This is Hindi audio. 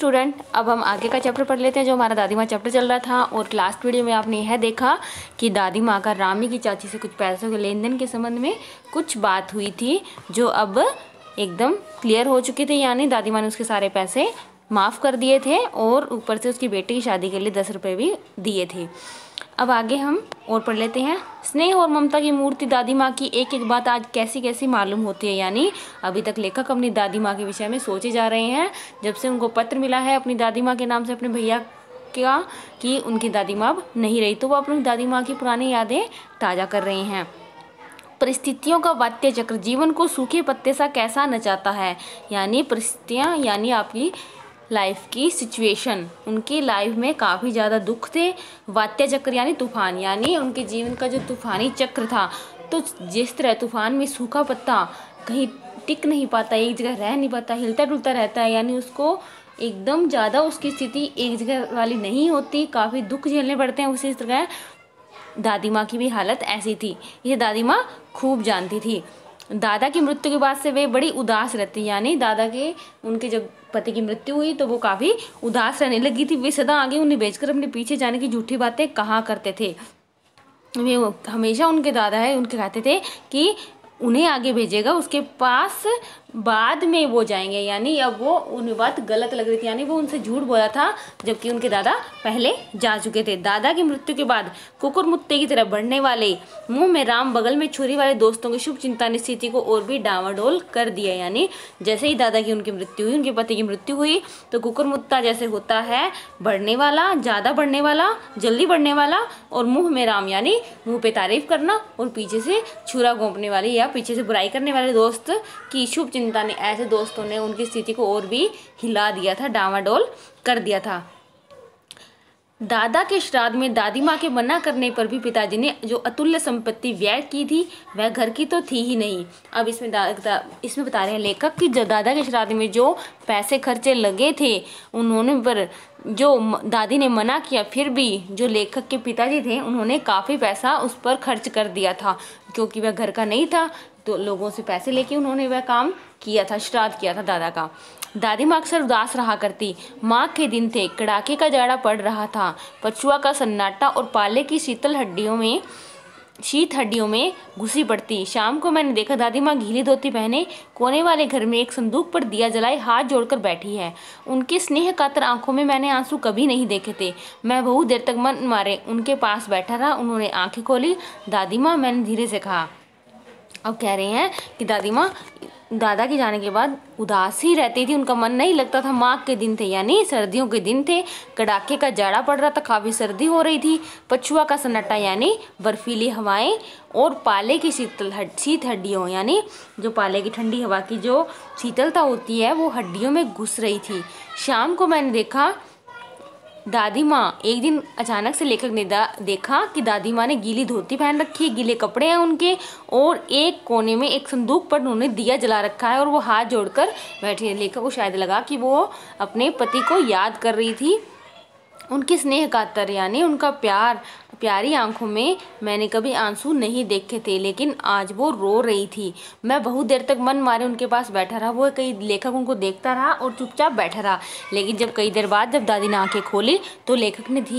स्टूडेंट, अब हम आगे का चैप्टर पढ़ लेते हैं, जो हमारा दादी माँ चैप्टर चल रहा था, और लास्ट वीडियो में आपने यह देखा कि दादी माँ का रामी की चाची से कुछ पैसों के लेन देन के संबंध में कुछ बात हुई थी, जो अब एकदम क्लियर हो चुकी थी, यानी दादी माँ ने उसके सारे पैसे माफ़ कर दिए थे, और ऊपर से उसकी बेटी की शादी के लिए दस रुपये भी दिए थे। अब आगे हम और पढ़ लेते हैं। स्नेह और ममता की मूर्ति दादी माँ की एक एक बात आज कैसी कैसी मालूम होती है, यानी अभी तक लेखक अपनी दादी माँ के विषय में सोचे जा रहे हैं। जब से उनको पत्र मिला है अपनी दादी माँ के नाम से अपने भैया का कि उनकी दादी माँ अब नहीं रही तो वो अपनी दादी माँ की पुरानी यादें ताज़ा कर रहे हैं। परिस्थितियों का वात्य चक्र, जीवन को सूखे पत्ते सा कैसा नचाता है? यानी परिस्थितियाँ, यानी आपकी लाइफ की सिचुएशन उनकी लाइफ में काफ़ी ज़्यादा दुख थे. वात्य चक्र यानी तूफ़ान, यानी उनके जीवन का जो तूफानी चक्र था. तो जिस तरह तूफ़ान में सूखा पत्ता कहीं टिक नहीं पाता, एक जगह रह नहीं पाता, हिलता डुलता रहता है, यानी उसको एकदम ज़्यादा उसकी स्थिति एक जगह वाली नहीं होती. काफ़ी दुख झेलने पड़ते हैं उसी तरह. दादी माँ की भी हालत ऐसी थी. ये दादी माँ खूब जानती थी. दादा की मृत्यु के बाद से वे बड़ी उदास रहती, यानी दादा के, उनके जब पति की मृत्यु हुई तो वो काफ़ी उदास रहने लगी थी। वे सदा आगे उन्हें बेचकर अपने पीछे जाने की झूठी बातें कहा करते थे। वे हमेशा उनके दादा है, उनके कहते थे कि उन्हें आगे भेजेगा, उसके पास बाद में वो जाएँगे, यानी अब वो उन्हें बात गलत लग रही थी, यानी वो उनसे झूठ बोला था, जबकि उनके दादा पहले जा चुके थे। दादा की मृत्यु के बाद कुकुर मुत्ते की तरह बढ़ने वाले मुँह में राम बगल में छुरी वाले दोस्तों की शुभ चिंता स्थिति को और भी डावाडोल कर दिया, यानी जैसे ही दादा की उनकी मृत्यु हुई, उनके पति की मृत्यु हुई तो कुकुर मुत्ता जैसे होता है, बढ़ने वाला, ज़्यादा बढ़ने वाला, जल्दी बढ़ने वाला, और मुँह में राम, यानी मुँह पे तारीफ़ करना, और पीछे से छुरा घोंपने वाली या पीछे से बुराई करने वाले दोस्त की शुभ चिंता ने ऐसे दोस्तों ने उनकी स्थिति को और भी हिला दिया था डावाडोल कर दिया था। दादा के श्राद्ध में दादी माँ के मना करने पर भी पिताजी ने जो अतुल्य संपत्ति व्यय की थी वह घर की तो थी ही नहीं। अब इसमें दा, इसमें बता रहे हैं लेखक कि दादा के श्राद्ध में जो पैसे खर्चे लगे थे उन्होंने पर जो दादी ने मना किया फिर भी जो लेखक के पिताजी थे उन्होंने काफ़ी पैसा उस पर खर्च कर दिया था क्योंकि वह घर का नहीं था। तो लोगों से पैसे लेके उन्होंने वह काम किया था श्राद्ध किया था दादा का। दादी माँ अक्सर उदास रहा करती। माँ के दिन थे, कड़ाके का जाड़ा पड़ रहा था। पछुआ का सन्नाटा और पाले की शीतल हड्डियों में, शीत हड्डियों में घुसी पड़ती। शाम को मैंने देखा दादी माँ घीली धोती पहने, कोने वाले घर में एक संदूक पर दिया जलाए हाथ जोड़कर बैठी है। उनके स्नेह कातर आँखों में मैंने आँसू कभी नहीं देखे थे। मैं बहुत देर तक मन मारे उनके पास बैठा रहा, उन्होंने आँखें खोली। दादी माँ मैंने धीरे से कहा अब कह रहे हैं कि दादी माँ, दादा के जाने के बाद उदास ही रहती थी, उनका मन नहीं लगता था, माघ के दिन थे, यानी सर्दियों के दिन थे। कड़ाके का जाड़ा पड़ रहा था, काफ़ी सर्दी हो रही थी। पछुआ का सन्नाटा, यानी बर्फीली हवाएँ और पाले की शीतल शीत हड्डियों, यानी जो पाले की ठंडी हवा की जो शीतलता होती है, वो हड्डियों में घुस रही थी। शाम को मैंने देखा दादी माँ, एक दिन अचानक से लेखक ने देखा कि दादी माँ ने गीली धोती पहन रखी है गीले कपड़े हैं उनके, और एक कोने में एक संदूक पर उन्होंने दिया जला रखा है, और वो हाथ जोड़कर बैठी है। लेखक को शायद लगा कि वो अपने पति को याद कर रही थी। उनकी स्नेह कातर यानी उनका प्यार प्यारी आँखों में मैंने कभी आँसू नहीं देखे थे, लेकिन आज वो रो रही थी। मैं बहुत देर तक मन मारे उनके पास बैठा रहा, वो कई लेखक उनको देखता रहा और चुपचाप बैठा रहा। लेकिन जब कई देर बाद जब दादी ने आँखें खोली तो लेखक ने धीरे